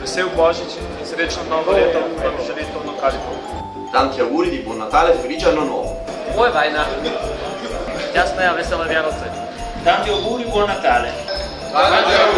Vesel Božič in srečno novo leto vam želi Tono Kalipo. Tanti auguri di buon Natale e felice anno nuovo. Oj, vajna. Jasna je vesela vjerovce. Tanti auguri, buon Natale. Tanti auguri